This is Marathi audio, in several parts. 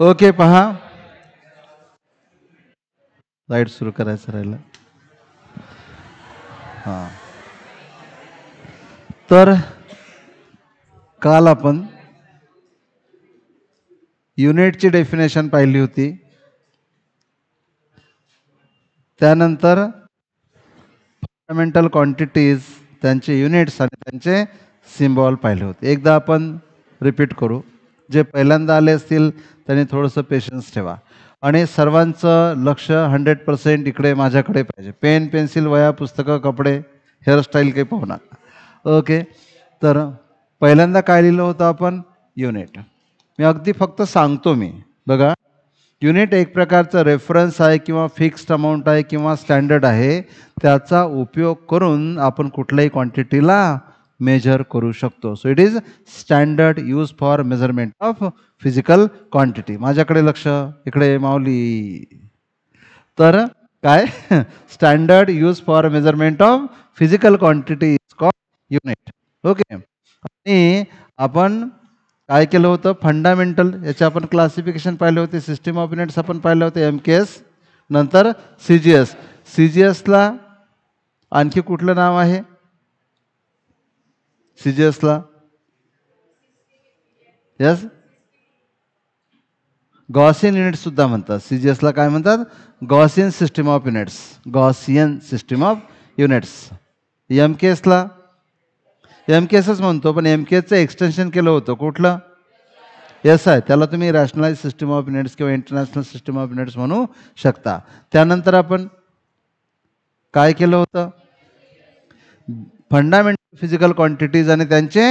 ओके पहा. लाइट सुरू करायचं राहिलं. हां. तर काल आपण युनिटची डेफिनेशन पाहिली होती. त्यानंतर फंडामेंटल क्वांटिटीज त्यांचे युनिट्स आणि त्यांचे सिम्बॉल पाहिले होते. एकदा आपण रिपीट करू. जे पहिल्यांदा आले असतील त्याने थोडंसं पेशन्स ठेवा. आणि सर्वांचं लक्ष हंड्रेड पर्सेंट इकडे माझ्याकडे पाहिजे. पेन पेन्सिल वया पुस्तकं कपडे हेअरस्टाईल काही पाहू नका. ओके तर पहिल्यांदा काय लिहिलं होतं आपण? युनिट मी अगदी फक्त सांगतो मी. बघा युनिट एक प्रकारचं रेफरन्स आहे किंवा फिक्स्ड अमाऊंट आहे किंवा स्टँडर्ड आहे. त्याचा उपयोग करून आपण कुठल्याही क्वांटिटीला मेजर करू शकतो. So it is standard use for measurement of physical quantity माझ्याकडे लक्ष इकडे माऊली. तर काय? Standard use for measurement of physical quantity is call unit okay आणि आपण काय केलं होतं? फंडामेंटल याचे आपण क्लासिफिकेशन पाहिले होते. सिस्टीम ऑफ युनिट्स आपण पाहिले होते. एम के एस नंतर C G S C G एसला आणखी कुठलं नाव आहे? सी जी एसला यस गॉसियन युनिट्ससुद्धा म्हणतात. सी जी एसला काय म्हणतात? Gaussian system of units Gaussian system of units M K एसला M K एसच म्हणतो पण एम के एसचं एक्सटेन्शन केलं होतं. कुठलं? एस आहे त्याला तुम्ही रॅशनलाइज सिस्टीम ऑफ युनिट्स किंवा इंटरनॅशनल सिस्टीम ऑफ युनिट्स म्हणू शकता. त्यानंतर आपण काय केलं होतं? फंडामेंटल फिजिकल क्वांटिटीज आणि त्यांचे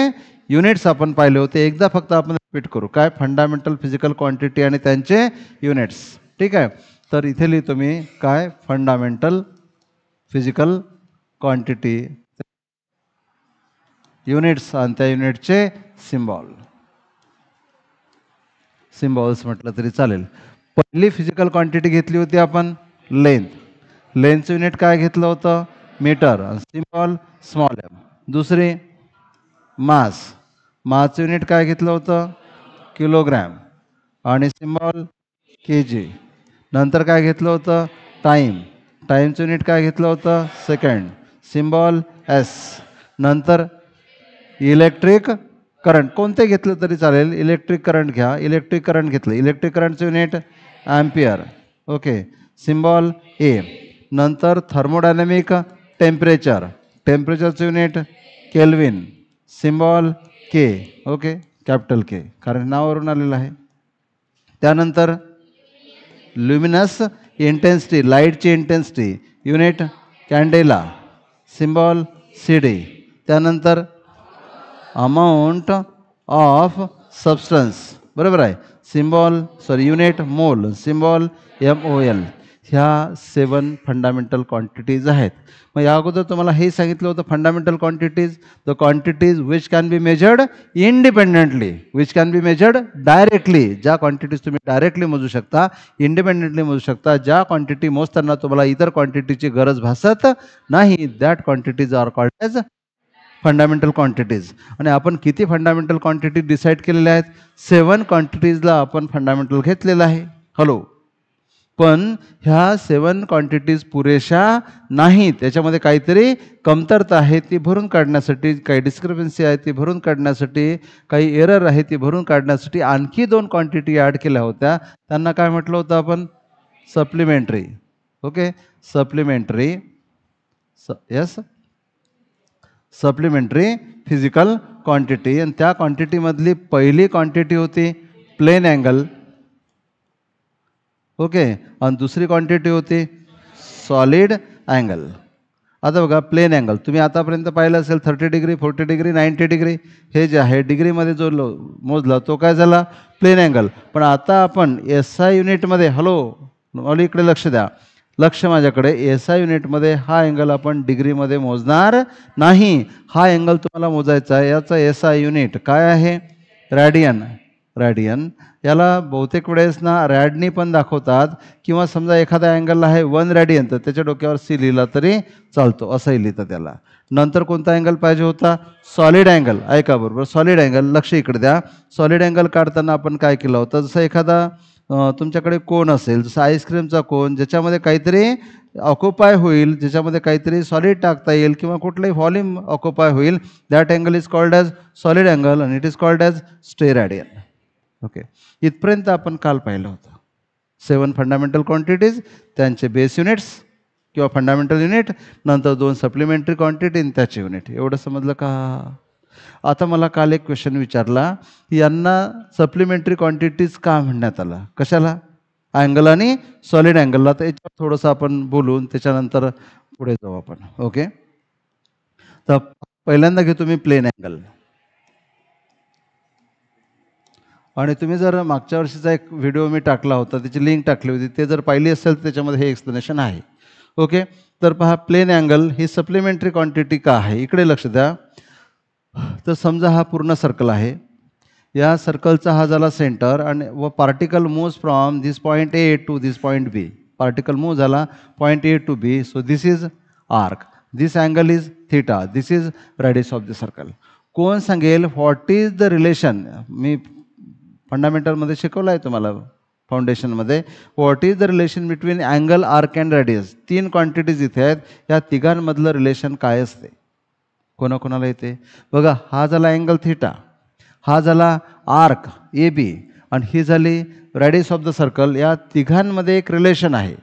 युनिट्स आपण पाहिले होते. एकदा फक्त आपण रिपीट करू. काय? फंडामेंटल फिजिकल क्वांटिटी आणि त्यांचे युनिट्स. ठीक आहे? तर इथे लिहितो मी. काय? Fundamental physical quantity. युनिट्स आणि त्या युनिटचे सिम्बॉल. सिम्बॉल्स म्हटलं तरी चालेल. पहिली फिजिकल क्वांटिटी घेतली होती आपण लेंथ. लेंथचं युनिट काय घेतलं होतं? मीटर. सिम्बॉल स्मॉल एम दुसरी मास. मासचं युनिट काय घेतलं होतं? किलोग्रॅम. आणि सिम्बॉल के जी नंतर काय घेतलं होतं? टाईम टाईमचं युनिट काय घेतलं होतं? सेकंड. Symbol S. नंतर इलेक्ट्रिक करंट. कोणते घेतलं तरी चालेल? इलेक्ट्रिक करंट घ्या. इलेक्ट्रिक करंट घेतलं. Electric करंटचं unit ampere okay. Symbol A. नंतर thermodynamic temperature. टेम्परेचरचं unit kelvin. Symbol K okay capital K कारण नावावरून आलेलं आहे. त्यानंतर ल्युमिनस इंटेन्सिटी लाईटची intensity unit candela symbol C D त्यानंतर अमाऊंट ऑफ सबस्टन्स बरोबर आहे. Symbol sorry unit mole symbol M O L ह्या सेवन फंडामेंटल क्वांटिटीज आहेत. मग या अगोदर तुम्हाला हे सांगितलं होतं fundamental quantities the quantities which can be measured independently which can be measured directly ज्या क्वांटिटीज तुम्ही डायरेक्टली मोजू शकता इंडिपेंडेंटली मोजू शकता ज्या क्वांटिटी मोजताना तुम्हाला इतर क्वांटिटीची गरज भासत नाही that quantities are called as fundamental quantities आणि आपण किती फंडामेंटल क्वांटिटी डिसाईड केलेल्या आहेत? सेवन क्वांटिटीजला आपण फंडामेंटल घेतलेलं आहे. हॅलो पण ह्या सेवन क्वांटिटीज पुरेशा नाहीत. त्याच्यामध्ये काहीतरी कमतरता आहे ती भरून काढण्यासाठी काही डिस्क्रिपन्सी आहे ती भरून काढण्यासाठी काही एरर आहे ती भरून काढण्यासाठी आणखी दोन क्वांटिटी ॲड केल्या होत्या. त्यांना काय म्हटलं होतं आपण? सप्लिमेंटरी ओके सप्लिमेंटरी स यस सप्लिमेंटरी फिजिकल क्वांटिटी आणि त्या क्वांटिटीमधली पहिली क्वांटिटी होती प्लेन अँगल ओके आणि दुसरी क्वांटिटी होती सॉलिड अँगल आता बघा प्लेन अँगल तुम्ही आतापर्यंत पाहिलं असेल thirty degree forty degree ninety degree हे जे आहे डिग्रीमध्ये जो लो मोजला तो काय झाला? प्लेन अँगल पण आता आपण एस आय युनिटमध्ये हॅलो मला इकडे लक्ष द्या. लक्ष माझ्याकडे एस आय युनिटमध्ये हा अँगल आपण डिग्रीमध्ये मोजणार नाही. हा अँगल तुम्हाला मोजायचा आहे याचा एस आय युनिट काय आहे? रॅडियन रॅडियन याला बहुतेक वेळेस ना रॅडनी पण दाखवतात. किंवा समजा एखादा अँगलला आहे वन रॅडियन तर त्याच्या डोक्यावर सी लिहिला तरी चालतो. असंही लिहितं त्याला नंतर कोणता अँगल पाहिजे होता? सॉलिड अँगल ऐका बरोबर. सॉलिड अँगल लक्ष इकडे द्या. सॉलिड अँगल काढताना आपण काय केलं होतं? जसं एखादा तुमच्याकडे कोण असेल जसं आईस्क्रीमचा कोण ज्याच्यामध्ये काहीतरी ऑक्युपाय होईल ज्याच्यामध्ये काहीतरी सॉलिड टाकता येईल किंवा कुठलंही व्हॉल्यूम ऑक्युपाय होईल that angle is called as solid angle आणि it is called as steradian okay इथपर्यंत आपण काल पाहिलं होतं. सेवन फंडामेंटल क्वांटिटीज त्यांचे बेस युनिट्स किंवा फंडामेंटल युनिट नंतर दोन सप्लिमेंटरी क्वांटिटी आणि त्याचे युनिट एवढं समजलं का? आता मला काल एक क्वेश्चन विचारला यांना सप्लिमेंटरी क्वांटिटीज का म्हणण्यात आला? कशाला? अँगल आणि सॉलिड अँगलला तर याच्यावर थोडंसं आपण बोलून त्याच्यानंतर पुढे जाऊ आपण. ओके तर पहिल्यांदा घेतो मी प्लेन अँगल आणि तुम्ही जर मागच्या वर्षीचा एक व्हिडिओ मी टाकला होता त्याची लिंक टाकली होती ते जर पाहिली असेल तर त्याच्यामध्ये हे एक्सप्लेनेशन आहे. ओके तर पहा प्लेन अँगल ही सप्लिमेंटरी क्वांटिटी का आहे? इकडे लक्ष द्या. तर समजा हा पूर्ण सर्कल आहे. या सर्कलचा हा झाला सेंटर आणि व particle moves from this point A to this point B particle move झाला point A to B so this is arc this angle is theta this is radius of the circle कोण सांगेल व्हॉट इज द रिलेशन मी फंडामेंटलमध्ये शिकवलं आहे तुम्हाला फाउंडेशनमध्ये what is the relation between angle arc and radius तीन क्वांटिटीज इथे आहेत. या तिघांमधलं रिलेशन काय असते? कोणाकोणाला येते? बघा हा झाला अँगल थिटा हा झाला आर्क ए बी आणि ही झाली रॅडियस ऑफ द सर्कल या तिघांमध्ये एक रिलेशन आहे.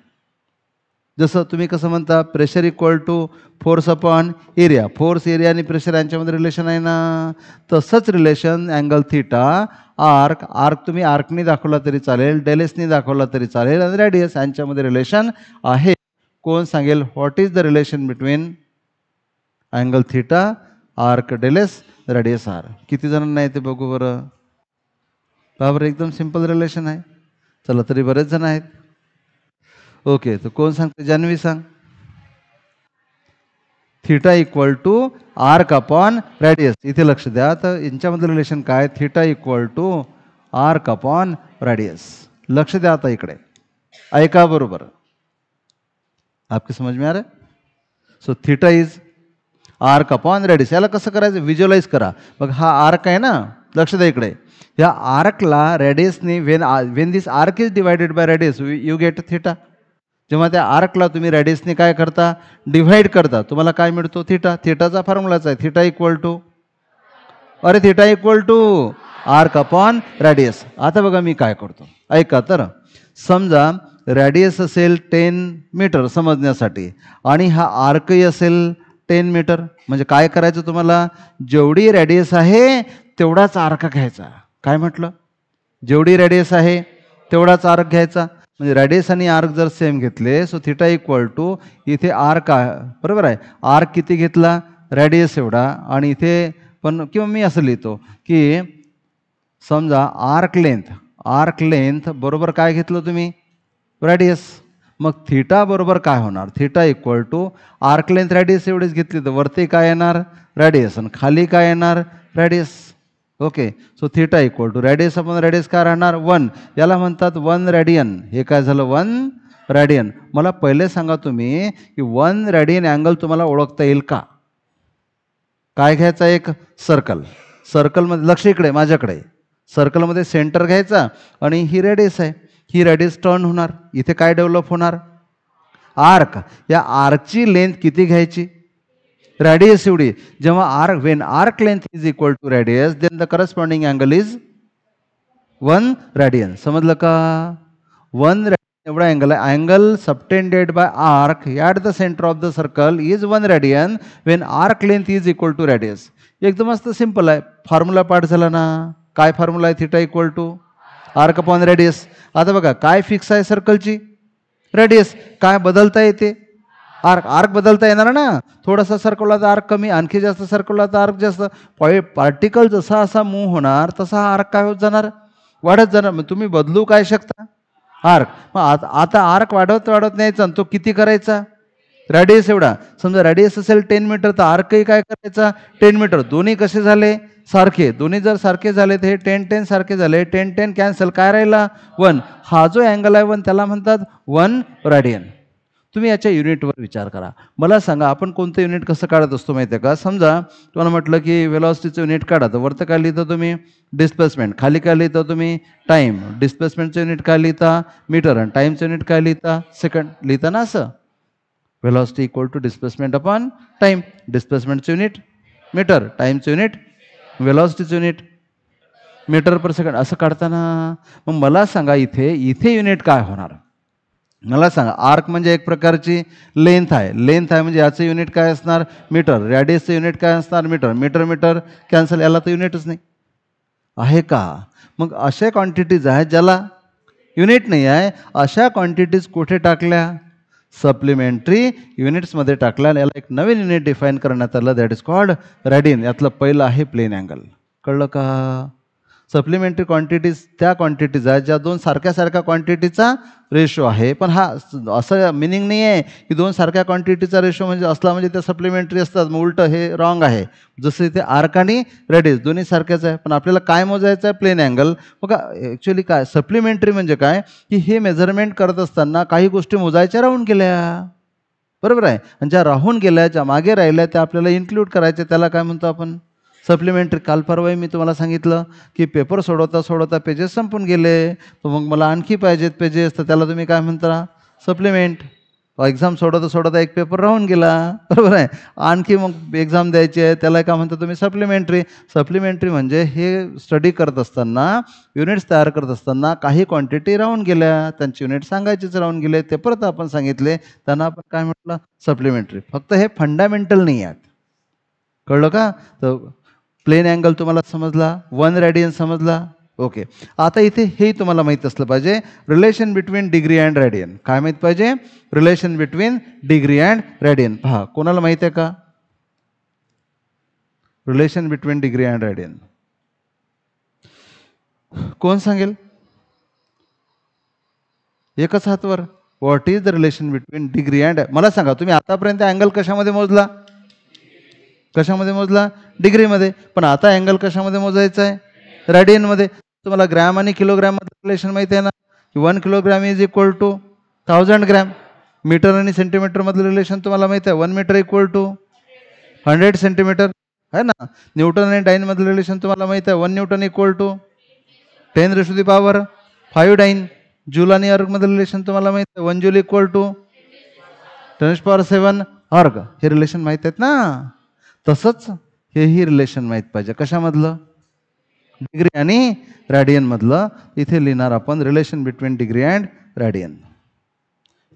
जसं तुम्ही कसं म्हणता pressure equal to force upon area force area आणि प्रेशर यांच्यामध्ये रिलेशन आहे ना? तसंच relation angle theta arc arc तुम्ही आर्कनी दाखवला तरी चालेल डेलेसनी दाखवला तरी चालेल आणि रेडियस यांच्यामध्ये रिलेशन आहे. कोण सांगेल what is the relation between angle theta arc डेलेस radius R किती जणांना येते बघू बरं. बाबर बरं एकदम सिंपल रिलेशन आहे. चला तरी बरेच जण आहेत. ओके तर कोण सांगते? जान्हवी सांग. Theta equal to arc upon radius. इथे लक्ष द्या तर यांच्यामधलं रिलेशन काय? Theta equal to arc upon radius. लक्ष द्या आता इकडे. ऐका बरोबर. आपकी समज में आ रहा है? So theta is arc upon radius. याला कसं करायचं? व्हिज्युअलाइज करा. मग हा आर्क आहे ना? लक्ष द्या इकडे. या आर्कला रेडियसनी when when this arc is divided by radius you get theta जेव्हा त्या आर्कला तुम्ही रॅडियसने काय करता? डिव्हाइड करता. तुम्हाला काय मिळतो? थिटा. थिटाचा फॉर्म्युलाच आहे. Theta equal to. अरे theta equal to. Arc upon radius. आता बघा मी काय करतो. ऐका तर समजा रॅडियस असेल टेन मीटर समजण्यासाठी आणि हा आर्कही असेल टेन मीटर म्हणजे काय करायचं तुम्हाला? जेवढी रॅडियस आहे तेवढाच आर्क घ्यायचा. काय म्हटलं? जेवढी रेडियस आहे तेवढाच आर्क घ्यायचा. म्हणजे रॅडियस आणि आर्क जर सेम घेतले सो थिटा इक्वल टू इथे आर्क आहे बरोबर आहे? आर्क किती घेतला? रॅडियस एवढा. आणि इथे पण किंवा मी असं लिहितो की समजा आर्क लेंथ आर्क लेंथ बरोबर काय घेतलं तुम्ही? रॅडियस मग थिटा बरोबर काय होणार? Theta equal to arc length radius एवढीच घेतली तर वरती काय येणार? रॅडियस आणि खाली काय येणार? Radius okay so theta equal to radius आपण रॅडियस काय राहणार वन याला म्हणतात वन रॅडियन हे काय झालं? वन रॅडियन मला पहिले सांगा तुम्ही की वन रॅडियन अँगल तुम्हाला ओळखता येईल का? काय घ्यायचा एक? सर्कल सर्कलमध्ये लक्ष इकडे माझ्याकडे. सर्कलमध्ये सेंटर घ्यायचा आणि ही रेडियस आहे. ही रेडियस टर्न होणार. इथे काय डेव्हलप होणार? आर्क या आर्कची लेंथ किती घ्यायची? रॅडियस एवढी. जेव्हा arc when arc length is equal to radius then the corresponding angle is one radian समजलं का? वन एवढा अँगल आहे. Angle subtended by arc at the centre of the circle is one radian when arc length is equal to radius एकदम मस्त सिंपल आहे. फॉर्म्युला पाठ झाला ना? काय फॉर्म्युला आहे? Theta equal to arc upon radius आता बघा काय फिक्स आहे सर्कलची रेडियस काय बदलता येते? आर्क आर्क बदलता येणार ना? थोडासा सरकवला तर आर्क कमी आणखी जास्त सरकवला तर आर्क जास्त. पॉय पार्टिकल जसा असा मूव्ह होणार तसा हा आर्क काय होत जाणार? वाढत जाणार. मग तुम्ही बदलू काय शकता? आर्क. मग आता आता आर्क वाढवत वाढवत न्यायचा आणि तो किती करायचा? रेडियस एवढा. समजा रेडियस असेल टेन मीटर तर आर्कही काय करायचा? टेन मीटर दोन्ही कसे झाले? सारखे. दोन्ही जर सारखे झाले तर हे टेन टेन सारखे झाले. टेन टेन कॅन्सल काय राहिला? वन हा जो अँगल आहे वन त्याला म्हणतात वन रॅडियन तुम्ही याच्या युनिटवर विचार करा. मला सांगा आपण कोणतं युनिट कसं काढत असतो माहिती आहे का? समजा तुम्हाला म्हटलं की वेलॉसिटीचं युनिट काढा तर वरतं काय लिहिता तुम्ही? डिस्प्लेसमेंट खाली काय लिहिता तुम्ही? टाईम डिस्प्लेसमेंटचं युनिट काय लिहिता? मीटर आणि टाईमचं युनिट काय लिहिता? सेकंड लिहिता ना असं? Velocity equal to displacement upon time डिस्प्लेसमेंटचं unit metre टाईमचं युनिट वेलॉसिटीचं युनिट मीटर पर सेकंड असं काढताना. मग मला सांगा इथे इथे युनिट काय होणार? मला सांगा आर्क म्हणजे एक प्रकारची लेंथ आहे. लेंथ आहे म्हणजे याचं युनिट काय असणार? मीटर. रॅडियसचं युनिट काय असणार? मीटर. मीटर मीटर कॅन्सल याला तर युनिटच नाही. आहे का? मग अशा क्वांटिटीज आहेत ज्याला युनिट नाही आहे. अशा क्वांटिटीज कुठे टाकल्या? सप्लिमेंटरी युनिट्समध्ये टाकल्या याला एक नवीन युनिट डिफाईन करण्यात आलं. दॅट इज कॉल्ड रॅडिन यातलं पहिलं आहे प्लेन अँगल कळलं का? सप्लिमेंटरी क्वांटिटीज त्या क्वांटिटीज आहेत ज्या दोन सारख्या सारख्या क्वांटिटीचा रेशो आहे. पण हा असं मिनिंग नाही आहे की दोन सारख्या क्वांटिटीचा रेशो म्हणजे असला म्हणजे त्या सप्लिमेंटरी असतात मग उलटं हे रॉंग आहे. जसं इथे आर्क आणि रेडिस दोन्ही सारख्याच आहे. पण आपल्याला काय मोजायचं आहे? प्लेन अँगल बघा ॲक्च्युली काय सप्लिमेंटरी म्हणजे काय? की हे मेजरमेंट करत असताना काही गोष्टी मोजायच्या राहून गेल्या. बरोबर आहे? आणि ज्या राहून गेल्या ज्या मागे राहिल्या त्या आपल्याला इन्क्लूड करायच्या त्याला काय म्हणतो आपण? सप्लिमेंटरी काल परवाही मी तुम्हाला सांगितलं की पेपर सोडवता सोडवता पेजेस संपून गेले. तर मग मला आणखी पाहिजेत पेजेस तर त्याला तुम्ही काय म्हणता? सप्लिमेंट एक्झाम सोडवता सोडवता एक पेपर राहून गेला. बरोबर आहे? आणखी मग एक्झाम द्यायची आहे त्याला काय म्हणता तुम्ही? सप्लिमेंटरी सप्लिमेंटरी म्हणजे हे स्टडी करत असताना युनिट्स तयार करत असताना काही क्वांटिटी राहून गेल्या. त्यांचे युनिट सांगायचेच राहून गेले. ते परत आपण सांगितले. त्यांना आपण काय म्हटलं? सप्लिमेंटरी फक्त हे फंडामेंटल नाही आहेत. कळलं का? तर प्लेन अँगल तुम्हाला समजला वन रॅडियन समजला. ओके आता इथे हेही तुम्हाला माहीत असलं पाहिजे relation between degree and radian काय माहीत पाहिजे? Relation between degree and radian पहा कोणाला माहीत आहे का? Relation between degree and radian कोण सांगेल? एकच हातवर what is the relation between degree and मला सांगा तुम्ही आतापर्यंत अँगल कशामध्ये मोजला? कशामध्ये मोजला? डिग्रीमध्ये. पण आता अँगल कशामध्ये मोजायचा आहे? रॅडियनमध्ये तुम्हाला ग्रॅम आणि किलोग्रॅममध्ये रिलेशन माहिती आहे ना? की one kilogram is equal to thousand gram metre आणि सेंटीमीटरमधलं रिलेशन तुम्हाला माहिती आहे. One metre equal to hundred centimetre आहे ना? न्यूटन आणि डाईनमधलं रिलेशन तुम्हाला माहिती आहे. One newton equal to ten raise to the power five dyne. Joule आणि अर्गमधलं रिलेशन तुम्हाला माहिती आहे. One joule equal to ten power seven erg. हे रिलेशन माहीत आहेत ना? तसंच हेही रिलेशन माहीत पाहिजे. कशामधलं? डिग्री आणि रॅडियनमधलं इथे लिहिणार आपण relation between degree and radian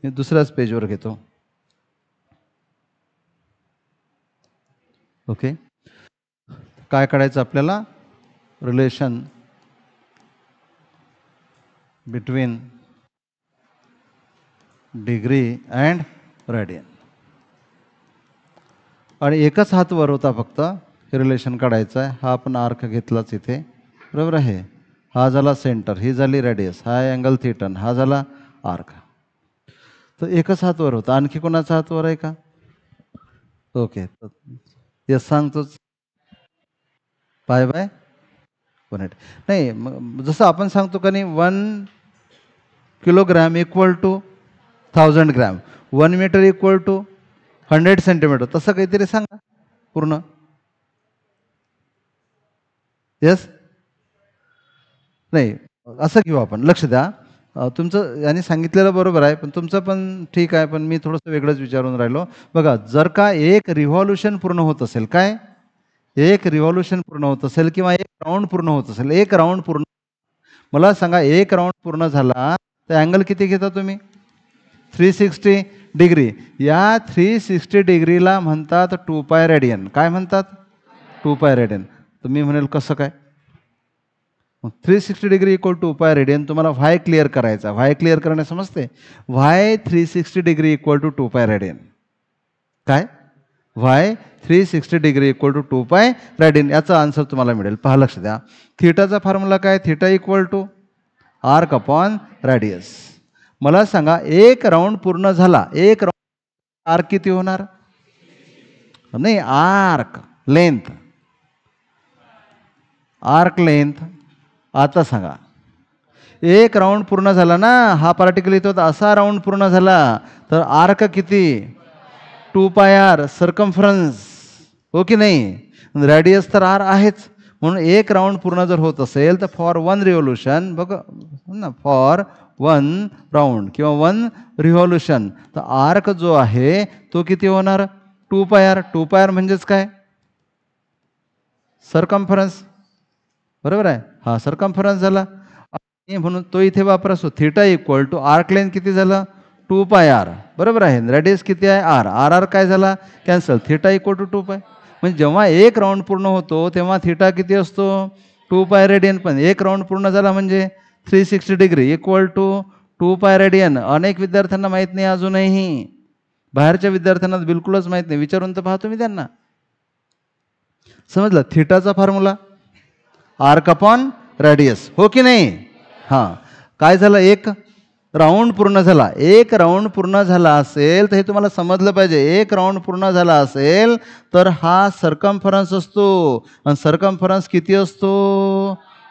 मी दुसऱ्याच पेजवर घेतो. ओके काय काढायचं आपल्याला? Relation between degree and radian आणि एकच हात वर होता फक्त. हे रिलेशन काढायचं आहे. हा आपण आर्क घेतलाच इथे. बरोबर आहे? हा झाला सेंटर ही झाली रेडियस हा अँगल थिटन हा झाला आर्क तर एकच हात वर होता. आणखी कोणाचा हात वर आहे का? ओके येस सांगतोच. बाय बाय वन एट नाही मग जसं आपण सांगतो का नाही one kilogram equal to thousand gram one metre equal to hundred centimetre. तसं काहीतरी सांगा पूर्ण. येस नाही असं घेऊ आपण. लक्ष द्या. तुमचं यांनी सांगितलेलं बरोबर आहे पण तुमचं पण ठीक आहे पण मी थोडंसं वेगळंच विचारून राहिलो. बघा जर का एक रिव्हॉल्युशन पूर्ण होत असेल काय? एक रिव्हॉल्युशन पूर्ण होत असेल किंवा एक राऊंड पूर्ण होत असेल एक राऊंड पूर्ण मला सांगा एक राऊंड पूर्ण झाला तर अँगल किती घेता तुम्ही? थ्री सिक्स्टी डिग्री या थ्री सिक्स्टी डिग्रीला म्हणतात टू पाय रेडियन काय म्हणतात? टू पाय रेडियन तर मी म्हणेल कसं काय? Three sixty degree equal to pi radian तुम्हाला व्हाय क्लिअर करायचा. व्हाय क्लिअर करणे समजते? Why three sixty degree equal to two pi radian काय? Why three sixty degree equal to two pi radian याचा आन्सर तुम्हाला मिळेल. पहा लक्ष द्या. थिटाचा फॉर्म्युला काय? Theta equal to arc upon radius मला सांगा एक राऊंड पूर्ण झाला एक राऊंड आर्क किती होणार? नाही आर्क लेंथ आर्क लेंथ आता सांगा. एक राऊंड पूर्ण झाला ना हा पार्टिकल इथं होता असा राऊंड पूर्ण झाला तर आर्क किती? टू पाय आर सर्कम्फरन्स हो की नाही? रॅडियस तर आर आहेच. म्हणून एक राऊंड पूर्ण जर होत असेल तर फॉर वन रिव्होल्युशन बघ ना फॉर वन राऊंड किंवा वन रिव्हॉल्युशन तर आर्क जो आहे तो किती होणार? To pi R to pi R म्हणजेच काय? सरकम्फरन्स बरोबर आहे? हा सरकम्फरन्स झाला. आणि म्हणून तो इथे वापरासो theta equal to arc length किती झालं? टू पाय आर बरोबर आहे? रेडियस किती आहे? आर आर आर काय झाला? Cancel theta equal to two pi म्हणजे जेव्हा एक राऊंड पूर्ण होतो तेव्हा थिटा किती असतो? टू पाय रेडियन पण. एक राऊंड पूर्ण झाला म्हणजे three sixty degree equal to two pi radian अनेक विद्यार्थ्यांना माहीत नाही अजूनही. बाहेरच्या विद्यार्थ्यांना बिलकुलच माहीत नाही. विचारून तर पाहतो मी त्यांना. समजलं? थिटाचा फॉर्म्युला आर्क अपॉन रेडियस हो की नाही? हां. काय झालं? एक राऊंड पूर्ण झाला. एक राऊंड पूर्ण झाला असेल तर हे तुम्हाला समजलं पाहिजे. एक राऊंड पूर्ण झाला असेल तर हा सरकम्फरन्स असतो. आणि सरकम्फरन्स किती असतो?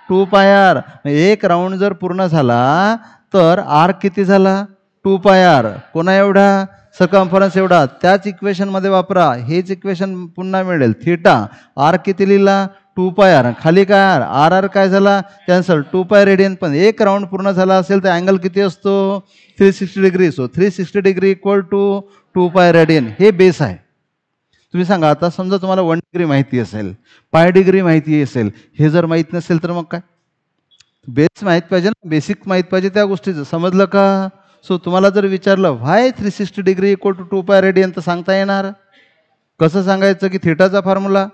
To pi R. एक राऊंड जर पूर्ण झाला तर आर किती झाला? To pi R. कोणा एवढा? सरकम्फरन्स एवढा. त्याच इक्वेशनमध्ये वापरा. हेच इक्वेशन पुन्हा मिळेल. थिटा आर किती लिहिला? To pi R. खाली काय आर? आर आर काय झाला? कॅन्सल. टू पाय रेडियन पण. एक राऊंड पूर्ण झाला असेल तर अँगल किती असतो? Three sixty degree so three sixty degree equal to two pi radian. हे बेस आहे. तुम्ही सांगा आता समजा तुम्हाला वन डिग्री माहिती असेल पाय डिग्री माहिती असेल हे जर माहीत नसेल तर मग काय? बेस माहीत पाहिजे ना? बेसिक माहीत पाहिजे त्या गोष्टीचं. समजलं का? सो तुम्हाला जर विचारलं why three sixty degree equal to two pi radian? तर सांगता येणार. कसं सांगायचं की थिटाचा फॉर्म्युला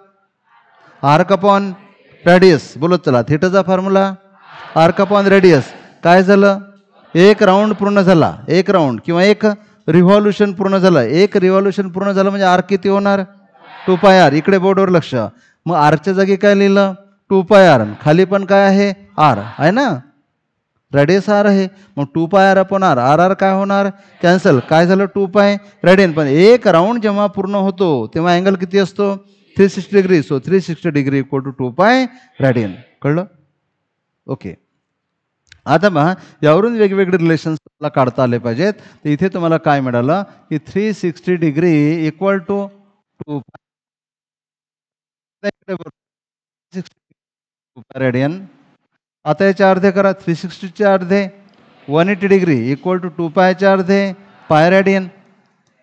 आर्क अपॉन रेडियस. बोलत चला. थिटाचा फॉर्म्युला आर्क अपॉन रेडियस. काय झालं? एक राऊंड पूर्ण झाला. एक राऊंड किंवा एक रिव्हॉल्युशन पूर्ण झालं. एक रिव्हॉल्युशन पूर्ण झालं म्हणजे आर किती होणार? टू पाय आर इकडे बोर्डवर लक्ष. मग आरच्या जागी काय लिहिलं? टू पाय आर खाली पण काय आहे? आर आहे ना? रेडियस आर आहे. मग two pi R upon R R R काय होणार? कॅन्सल काय झालं? टू पाय रेडियन पण एक राऊंड जेव्हा पूर्ण होतो तेव्हा अँगल किती असतो? Three sixty degree so three sixty degree equal to two pi radian कळलं ओके आता मग यावरून वेगवेगळे रिलेशन्स तुम्हाला काढता आले पाहिजेत तर इथे तुम्हाला काय मिळालं की three sixty degree equal to two radian आता याचे अर्धे करा थ्री सिक्स्टीचे अर्धे one eighty degree equal to two पायचे अर्धे पाय रेडियन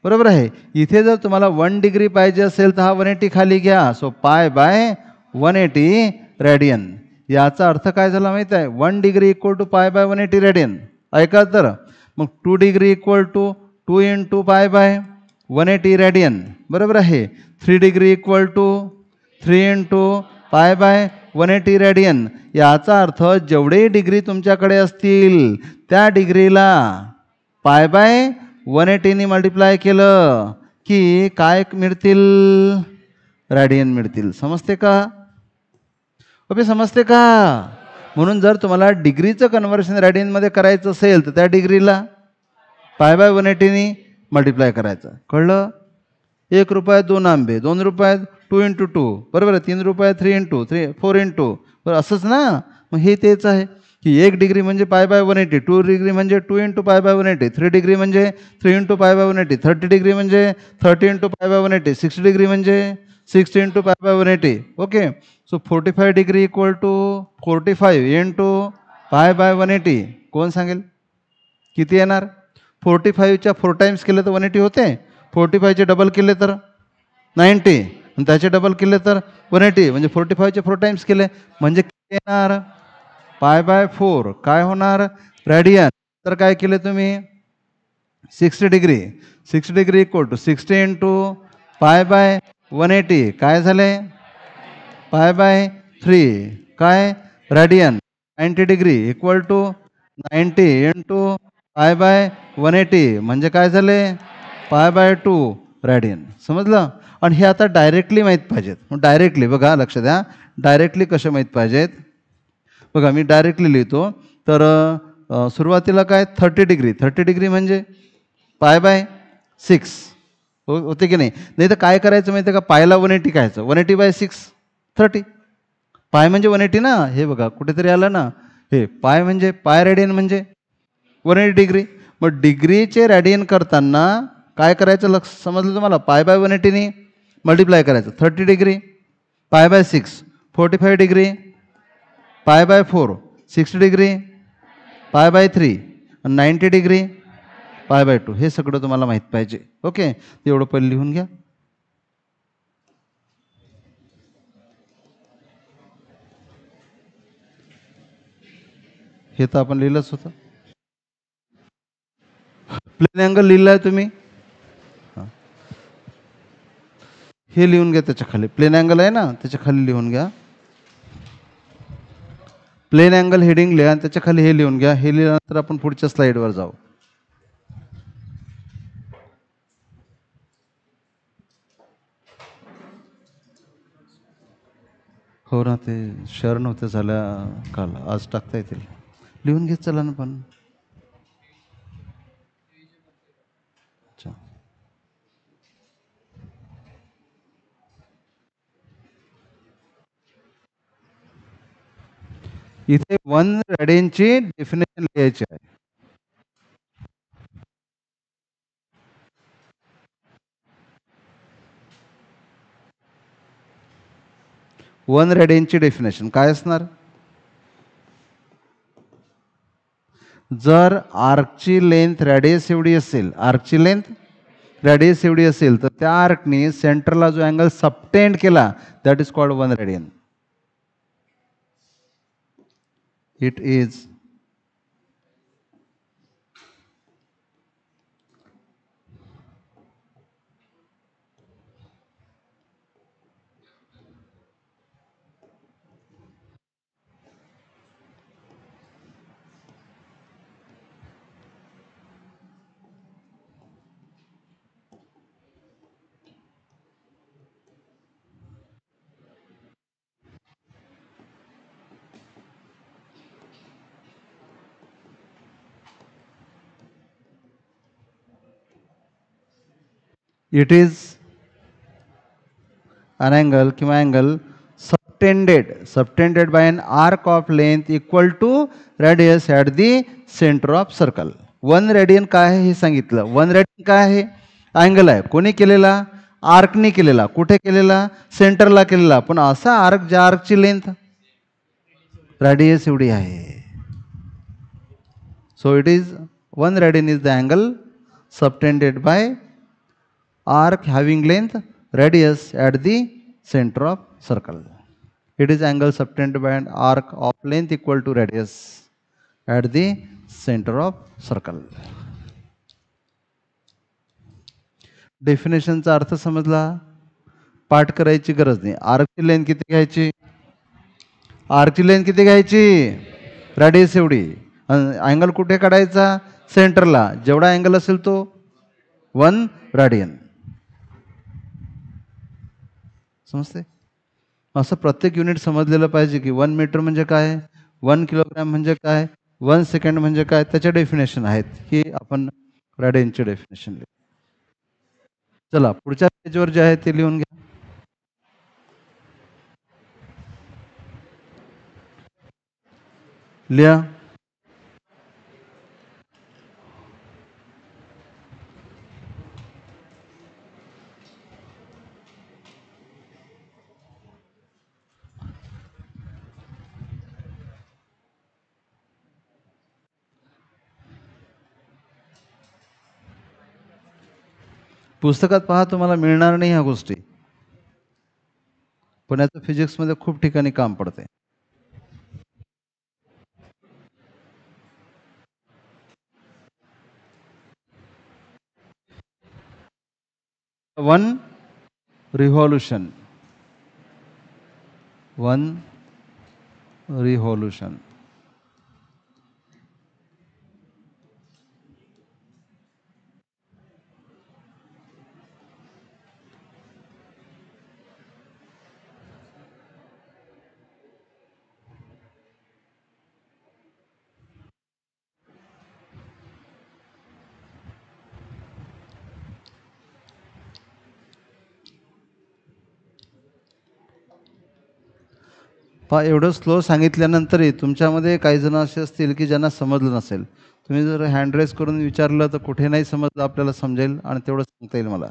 बरोबर आहे. इथे जर तुम्हाला वन डिग्री पाहिजे असेल तर हा वन एटी खाली घ्या. सो पाय बाय वन एटी रेडियन याचा अर्थ काय झाला माहीत आहे? One degree equal to pi by one eighty radian ऐका तर. मग two degree equal to two in two pi by one eighty radian बरोबर आहे. Three degree equal to three in two pi by one eighty radian याचा अर्थ जेवढे डिग्री तुमच्याकडे असतील त्या डिग्रीला पाय बाय वन एटीने मल्टिप्लाय केलं की काय मिळतील? रॅडियन मिळतील. समजते का? ओके समजते का? म्हणून जर तुम्हाला डिग्रीचं कन्व्हर्शन रॅडियनमध्ये करायचं असेल तर त्या डिग्रीला पाय बाय वन एटीने मल्टिप्लाय करायचं. कळलं? एक रुपयात दोन आंबे. दोन रुपयात टू इंटू टू बरोबर आहे? तीन रुपयात three into three four into बरं असंच ना? मग हे तेच आहे. की एक डिग्री म्हणजे pi by one eighty two degree म्हणजे two into pi by one eighty three degree म्हणजे three into pi by one eighty thirty degree म्हणजे thirty into pi by one eighty sixty degree म्हणजे sixty into pi by one eighty. Okay so forty five degree equal to forty five into pi by one eighty. कोण सांगेल? किती येणार? फोर्टी फाईव्हच्या फोर टाईम्स केले तर वन एटी होते. फोर्टी फायचे डबल केले तर नाईन्टी आणि त्याचे डबल केले तर वन एटी. म्हणजे फोर्टी फाईव्हचे फोर टाईम्स केले. म्हणजे किती येणार? पाय बाय फोर. काय होणार? रॅडियन तर काय केले तुम्ही? Sixty degree. Sixty degree equal to sixty into pi by one eighty. काय झाले? Pi by three. काय? Radian ninety degree equal to ninety into pi by one eighty. म्हणजे काय झाले? Pi by to. रॅडियन समजलं? आणि हे आता डायरेक्टली माहीत पाहिजेत. मग डायरेक्टली बघा लक्ष द्या. डायरेक्टली कसे माहीत पाहिजेत? बघा मी डायरेक्टली लिहितो. तर सुरुवातीला काय? थर्टी डिग्री थर्टी डिग्री म्हणजे? पाय बाय सिक्स हो होते की नाही? नाही तर काय करायचं माहिती आहे का? पायला वन एटी कायचं one eighty by six thirty pi म्हणजे वन एटी ना? हे बघा कुठेतरी आलं ना? हे पाय म्हणजे पाय रेडियन म्हणजे? वन एटी डिग्री मग डिग्रीचे रॅडियन करताना काय करायचं लक्ष? समजलं तुम्हाला? पाय बाय वन एटीनी मल्टिप्लाय करायचं. Thirty degree pi by six forty five degree pi by four sixty degree pi by three ninety degree pi by two. हे सगळं तुम्हाला माहीत पाहिजे. ओके? एवढं पहिले लिहून घ्या. हे तर आपण लिहिलंच होतं. प्लेन अँगल लिहिलं आहे तुम्ही हे लिहून घ्या त्याच्याखाली. प्लेन अँगल आहे ना त्याच्याखाली लिहून घ्या. प्लेन अँगल हेडिंग लिहा आणि त्याच्याखाली हे लिहून घ्या. हे लिहिल्यानंतर आपण पुढच्या स्लाईडवर जाऊ. हो ना ते शहर नव्हते झाल्या काल. आज टाकता येतील. लिहून घेत चला ना पण. इथे वन रेडियनची डेफिनेशन लिहायची आहे. वन रेडियनची डेफिनेशन काय असणार? जर आर्कची लेंथ रॅडियस एवढी असेल आर्कची लेंथ रॅडियस एवढी असेल तर त्या आर्कनी सेंटरला जो अँगल सबटेंड केला that is called one radian it is it is an angle किंवा angle subtended subtended by an arc of length equal to radius at the centre of circle one radian काय आहे हे सांगितलं. वन रेडियन काय आहे? अँगल आहे. कोणी केलेला? आर्कने केलेला. कुठे केलेला? सेंटरला केलेला. पण असा आर्क ज्या आर्कची लेंथ रेडियस एवढी आहे. So it is one radian is the angle subtended by arc having length radius at the center of circle. It is angle subtended by an arc of length equal to radius at the center of circle. डेफिनेशनचा अर्थ समजला पाठ करायची गरज नाही आर्कची लेंथ किती घ्यायची आर्कची लेंथ किती घ्यायची रेडियस एवढी अँगल कुठे काढायचा सेंटरला जेवढा अँगल असेल तो वन रॅडियन समजते असं प्रत्येक युनिट समजलेलं पाहिजे की वन मीटर म्हणजे काय? वन किलोग्रॅम म्हणजे काय? वन सेकंड म्हणजे काय? त्याच्या डेफिनेशन आहेत. ही आपण रॅडियनचे डेफिनेशन लिहू. चला पुढच्या पेजवर जे आहे ते लिहून घ्या. लिहा. पुस्तकात पहा तुम्हाला मिळणार नाही ह्या गोष्टी. पण याचं फिजिक्समध्ये खूप ठिकाणी काम पडते वन रिव्हॉल्युशन. One revolution. पहा एवढं स्लो सांगितल्यानंतरही तुमच्यामध्ये काही जण असे असतील की ज्यांना समजलं नसेल. तुम्ही जर हँड रेस करून विचारलं तर कुठे नाही समजलं आपल्याला समजेल आणि तेवढं सांगता येईल मला.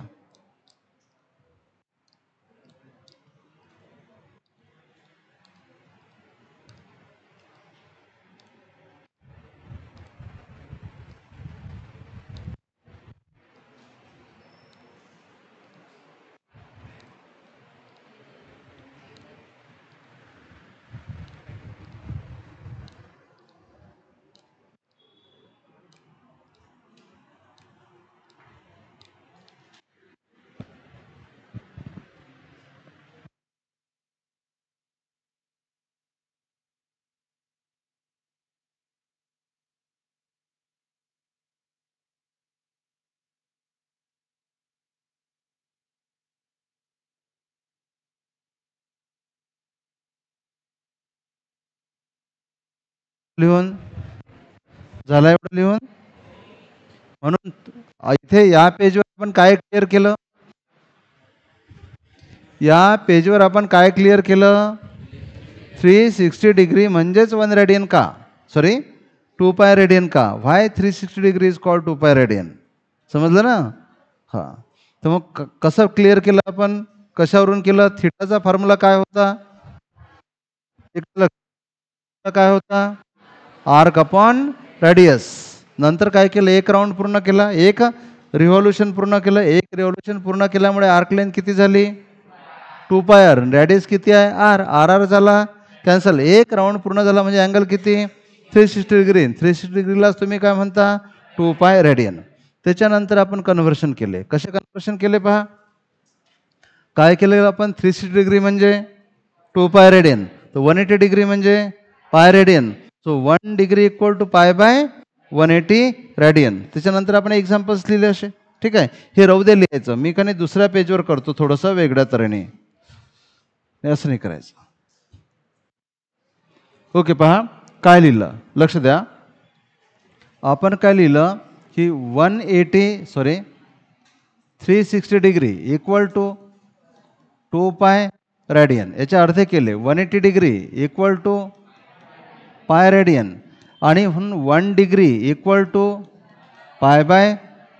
लिहून? झाला एवढं लिहून? म्हणून इथे या पेजवर आपण काय क्लिअर केलं? या पेजवर आपण काय क्लिअर केलं? थ्री सिक्स्टी डिग्री म्हणजेच वन रेडियन का? सॉरी टू पाय रेडियन का? Why three sixty degree is call two pi radian समजलं ना? हां. तर मग क- कसं क्लिअर केलं आपण? कशावरून केलं? थिटाचा फॉर्म्युला काय होता? एक काय होता? आर्क अपॉन रेडियस नंतर काय केलं? एक राऊंड पूर्ण केला. एक रिव्हॉल्युशन पूर्ण केलं. एक रिव्हॉल्युशन पूर्ण केल्यामुळे आर्क लेन किती झाली? टू पाय आर रेडियस किती आहे? आर आर आर झाला. कॅन्सल एक राऊंड पूर्ण झाला म्हणजे अँगल किती? Three sixty degree three sixty डिग्रीलाच तुम्ही काय म्हणता? टू पाय रेडियन त्याच्यानंतर आपण कन्व्हर्शन केले. कसे कन्व्हर्शन केले पहा? काय केलं आपण? थ्री सिक्स्टी डिग्री म्हणजे टू पाय रेडियन तर वन एटी डिग्री म्हणजे pi radian so one degree equal to pi by one eighty radian त्याच्यानंतर आपण एक्झाम्पल्स लिहिले असे. ठीक आहे? हे राहू दे लिहायचं. मी का नाही दुसऱ्या पेजवर करतो थोडंसं वेगळ्या तऱ्हेने. असं नाही करायचं. ओके पहा. काय लिहिलं? लक्ष द्या. आपण काय लिहिलं? की one eighty sorry three sixty degree equal to two pi radian याचे अर्धे केले. One eighty degree equal to pi radian आणि one degree equal to pi by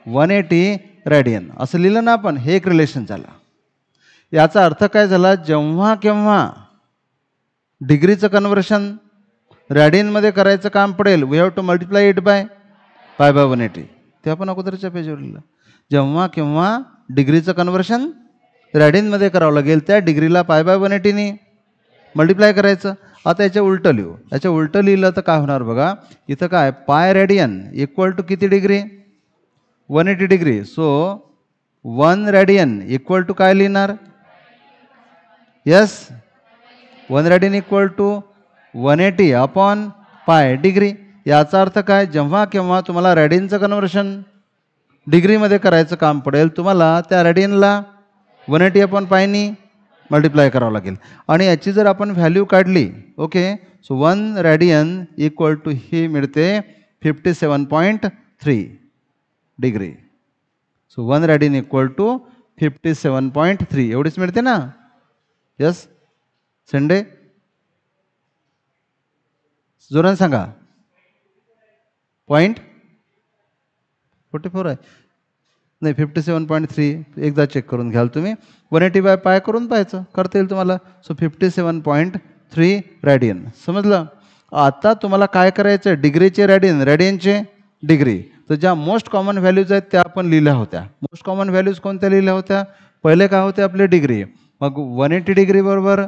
one eighty radian. असं लिहिलं ना आपण हे एक रिलेशन झालं. याचा अर्थ काय झाला जेव्हा केव्हा डिग्रीचं कन्व्हर्शन रॅडियनमध्ये करायचं काम पडेल we have to multiply it by pi by one eighty. ते आपण अगोदरच्या पेजवर लिहिलं. जेव्हा केव्हा डिग्रीचं कन्व्हर्शन रॅडियनमध्ये करावं लागेल त्या डिग्रीला पाय बाय वन एटीने मल्टिप्लाय करायचं. आता याच्या उलटं लिहू. याच्या उलटं लिहिलं तर काय होणार बघा? इथं काय? पाय रेडियन इक्वल टू किती degree one eighty degree so one radian equal to काय लिहिणार? Yes one radian equal to one eighty upon pi degree याचा अर्थ काय? जेव्हा केव्हा तुम्हाला रेडियनचं कन्व्हर्शन डिग्रीमध्ये करायचं काम पडेल तुम्हाला त्या रेडियनला वन एटी अपॉन पायनी मल्टिप्लाय करावं लागेल. आणि याची जर आपण व्हॅल्यू काढली okay so one radian equal to ही मिळते fifty seven point three degree so one radian equal to fifty seven point three एवढीच मिळते ना? यस संडे जोरान सांगा. पॉईंट फोर्टी फोर आहे. नाही फिफ्टी सेवन पॉईंट थ्री एकदा चेक करून घ्याल तुम्ही. वन एटी बाय पाय करून पाहायचं. करता येईल तुम्हाला. So fifty seven point three radian समजलं? आता तुम्हाला काय करायचं आहे डिग्रीचे रॅडियन रॅडियनचे डिग्री तर ज्या मोस्ट कॉमन व्हॅल्यूज आहेत त्या आपण लिहिल्या होत्या. मोस्ट कॉमन व्हॅल्यूज कोणत्या लिहिल्या होत्या? पहिले काय होते आपले? डिग्री मग वन एटी डिग्री बरोबर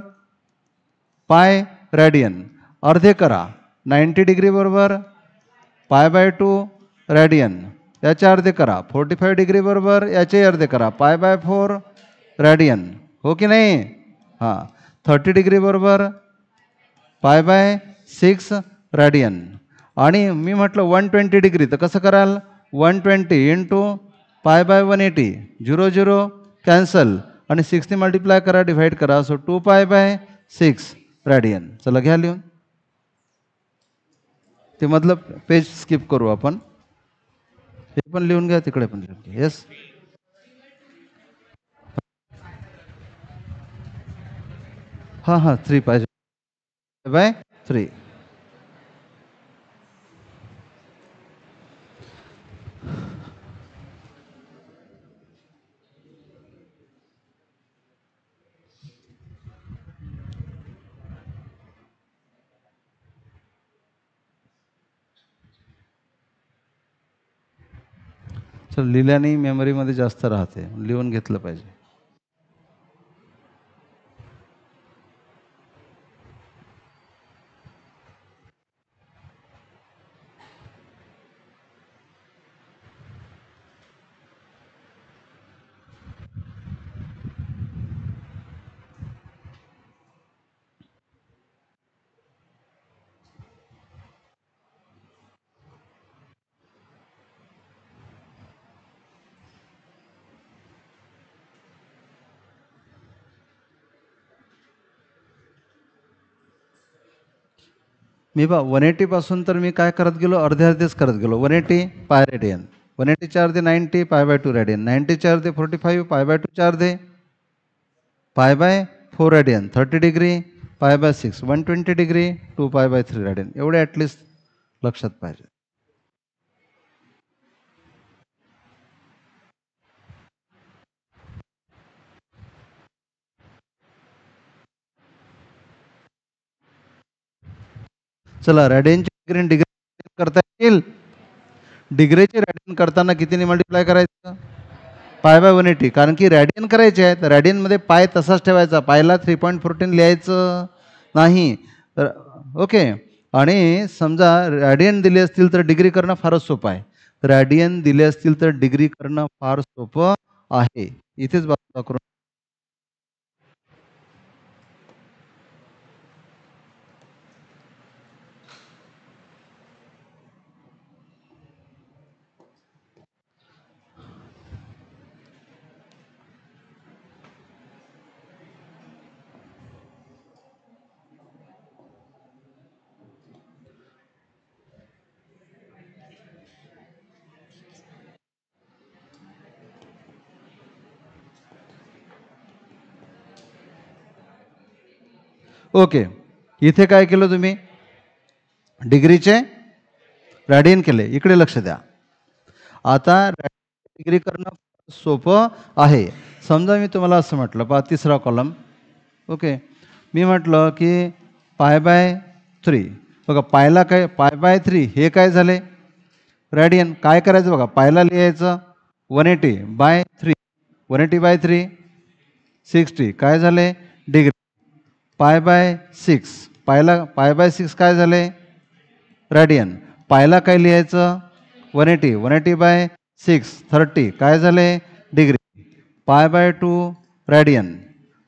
पाय रॅडियन अर्धे करा. नाईंटी डिग्री बरोबर पाय बाय टू रॅडियन याचे अर्धे करा. फोर्टी फाईव्ह डिग्री बरोबर याचे अर्धे करा. पाय बाय फोर रॅडियन हो की नाही? हां. थर्टी डिग्री बरोबर पाय बाय सिक्स रॅडियन आणि मी म्हटलं वन ट्वेंटी डिग्री तर कसं कराल? One twenty into pi by one eighty zero zero cancel आणि सिक्सने मल्टिप्लाय करा डिव्हाइड करा. So two pi by six radian चला घ्या लिहून. ते मधलं पेज स्किप करू आपण. ते पण लिहून घ्या तिकडे पण लिहून घ्या. येस हां हां थ्री पाहिजे. बाय थ्री तर लिहिल्याने मेमरीमध्ये जास्त राहते. लिहून घेतलं पाहिजे. मी बा वन एटीपासून तर मी काय करत गेलो? अर्धे अर्धेच करत गेलो. One eighty pi radian one एटीच्या अर्धे ninety pi by two radian नाईन्टीच्या अर्धे फोर्टी फाईव्ह पाय बाय टूच्या अर्धे pi by four radian thirty degree pi by six one twenty degree two pi by three radian एवढे ॲटलिस्ट लक्षात पाहिजे. चला रॅडियनची डिग्री डिग्री करता येईल. डिग्रीचे रॅडियन करताना कितीने मल्टिप्लाय करायचं? पाय बाय वन एटी कारण की रॅडियन करायचे आहे तर रॅडियनमध्ये पाय तसाच ठेवायचा. पायला थ्री पॉईंट फोर्टीन लिहायचं नाही. तर ओके आणि समजा रॅडियन दिले असतील तर डिग्री करणं फारच सोपं आहे. रॅडियन दिले असतील तर डिग्री करणं फार सोपं आहे. इथेच बाजूला करून ओके. इथे काय केलं तुम्ही? डिग्रीचे रॅडियन केले. इकडे लक्ष द्या. आता डिग्री करणं सोपं आहे. समजा मी तुम्हाला असं म्हटलं पा तिसरा कॉलम ओके. मी म्हटलं की पाय बाय थ्री बघा पायला काय पाय बाय थ्री हे काय झाले? रॅडियन. काय करायचं बघा पायला लिहायचं one eighty by three one eighty by three sixty काय झाले? डिग्री. Pi by six. पायला पाय बाय सिक्स काय झाले रॅडियन पायला काय लिहायचं? One eighty. One eighty by six. Thirty. काय झाले degree pi by to radian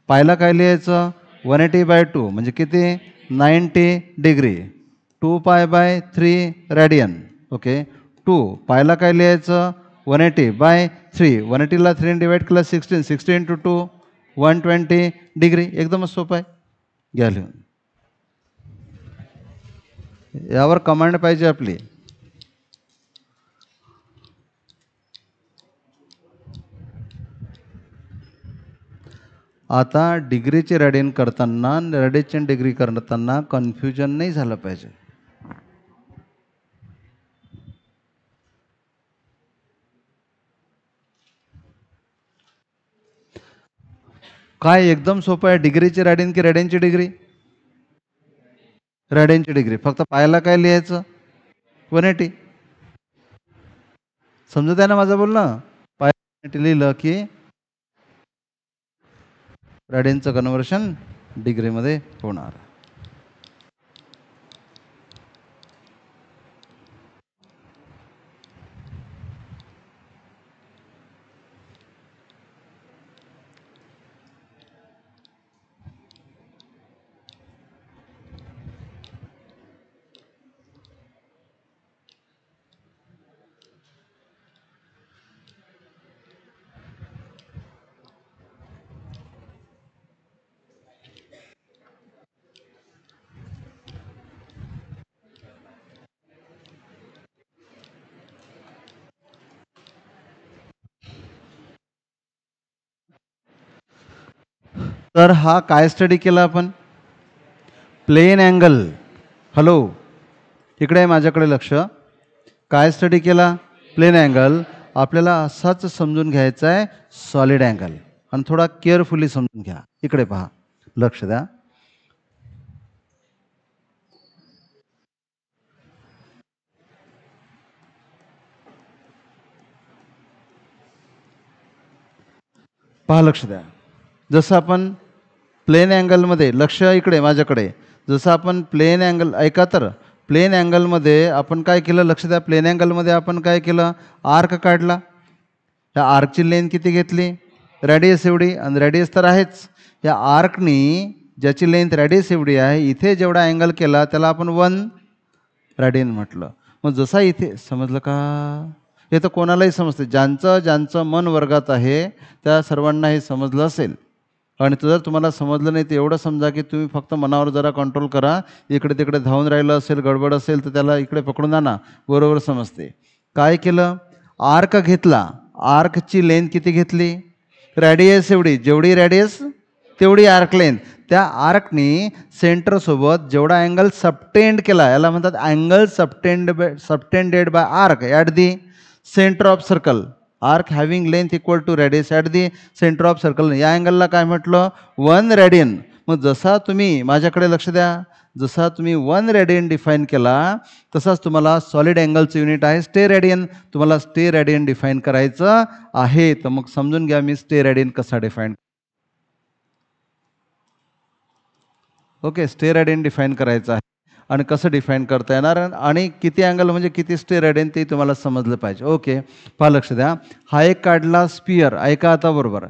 पायला काय लिहायचं? One eighty by two. म्हणजे किती? Ninety degree. Two pi by three radian okay? Two. पायला काय लिहायचं? One eighty by three. One एटीला three divide केलं sixteen. Sixteen two two one twenty degree. एकदमच सोपं आहे. घ्या लिहून यावर कमांड पाहिजे आपली. आता डिग्रीचे रॅडियन करताना रॅडियन डिग्री करताना कन्फ्युजन नाही झालं पाहिजे. काय एकदम सोपं आहे? डिग्रीची रॅडियन की रेड्यांची डिग्री रेड्यांची डिग्री फक्त पायाला काय लिहायचं? वन एटी समजत आहे ना माझं बोलणं? पाय एटी लिहिलं की रेड्यांचं कन्व्हर्शन डिग्रीमध्ये होणार. तर हा काय स्टडी केला आपण? प्लेन अँगल हॅलो इकडे आहे माझ्याकडे लक्ष. काय स्टडी केला? प्लेन अँगल आपल्याला असाच समजून घ्यायचा आहे सॉलिड अँगल आणि थोडा केअरफुली समजून घ्या. इकडे पहा. लक्ष द्या. पहा लक्ष द्या. जसं आपण प्लेन अँगलमध्ये लक्ष इकडे माझ्याकडे. जसं आपण प्लेन अँगल ऐका तर. प्लेन अँगलमध्ये आपण काय केलं? लक्ष द्या. प्लेन अँगलमध्ये आपण काय केलं? आर्क काढला. या आर्कची लेंथ किती घेतली? रॅडियस एवढी. आणि रॅडियस तर आहेच. या आर्कनी ज्याची लेंथ रॅडियस एवढी आहे इथे जेवढा अँगल केला त्याला आपण वन रॅडियन म्हटलं. मग जसा इथे समजलं का? हे तर कोणालाही समजते. ज्यांचं ज्यांचं मन वर्गात आहे त्या सर्वांना हे समजलं असेल. आणि जर तुम्हाला समजलं नाही तर एवढं समजा की तुम्ही फक्त मनावर जरा कंट्रोल करा. इकडे तिकडे धावून राहिलं असेल गडबड असेल तर त्याला इकडे पकडून आणा. बरोबर समजते. काय केलं? आर्क घेतला. आर्कची लेंथ किती घेतली? रॅडियस एवढी. जेवढी रॅडियस तेवढी आर्क लेंथ त्या आर्कनी सेंटरसोबत जेवढा अँगल सबटेंड केला याला म्हणतात angle subtend subtended by arc at the center of circle arc having length equal to radius at the center of circle या अँगलला काय म्हटलं? वन रॅडियन मग जसा तुम्ही माझ्याकडे लक्ष द्या. जसा तुम्ही वन रॅडियन डिफाईन केला तसाच तुम्हाला सॉलिड अँगलचं युनिट आहे स्टे रॅडियन तुम्हाला स्टे रॅडियन डिफाईन करायचं आहे. तर मग समजून घ्या मी स्टे रॅडियन कसा define okay steradian define करायचं आहे. आणि कसं डिफाईन करता येणार आणि किती अँगल म्हणजे किती स्टे आहे ते तुम्हाला समजलं पाहिजे. ओके पहा लक्ष द्या. हा एक काढला स्पियर ऐका आता बरोबर.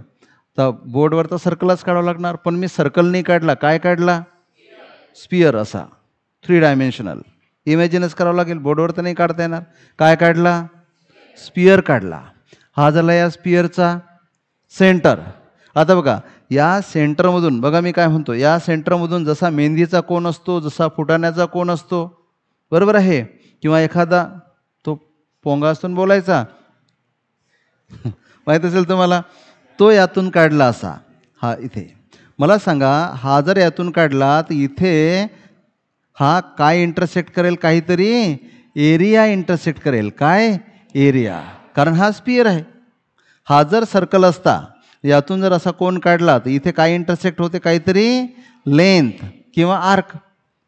तर बोर्डवर तर सर्कलच काढावं लागणार पण मी सर्कल नाही काढला. काय काढला? स्पियर असा. थ्री डायमेन्शनल इमॅजिनच करावं लागेल. बोर्डवर तर नाही काढता येणार. काय काढला? स्पियर काढला. हा झाला या स्पियरचा सेंटर आता बघा या सेंटरमधून बघा मी काय म्हणतो या सेंटरमधून जसा मेहंदीचा कोण असतो जसा फुटाण्याचा कोण असतो बरोबर आहे? किंवा एखादा तो पोंगा असून बोलायचा? माहीत असेल तुम्हाला? तो यातून काढला असा हा इथे. मला सांगा हा जर यातून काढला तर इथे हा काय इंटरसेक्ट करेल काहीतरी? एरिया इंटरसेक्ट करेल. काय? एरिया कारण हा स्पियर आहे. हा जर सर्कल असता यातून जर असा कोण काढला तर इथे काय इंटरसेक्ट होते? काहीतरी लेंथ किंवा आर्क